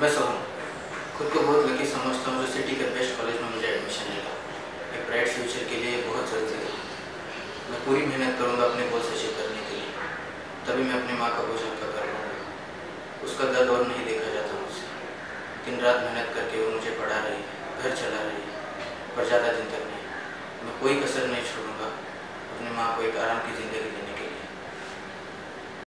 मैं सोहन खुद को बहुत लकी समझता हूँ जो सिटी के बेस्ट कॉलेज में मुझे एडमिशन मिला। एक ब्राइट फ्यूचर के लिए बहुत ज़रूरी था मैं पूरी मेहनत करूँगा अपने गोल्स अचीव करने के लिए। तभी मैं अपनी माँ का बोझ हल्का कर पाऊँगा उसका दर्द और नहीं देखा जाता मुझसे। दिन रात मेहनत करके वो मुझे पढ़ा रही है, घर चला रही है, पर ज़्यादा दिन तक नहीं। मैं कोई कसर नहीं छोड़ूँगा। अपनी माँ को एक आराम की ज़िंदगी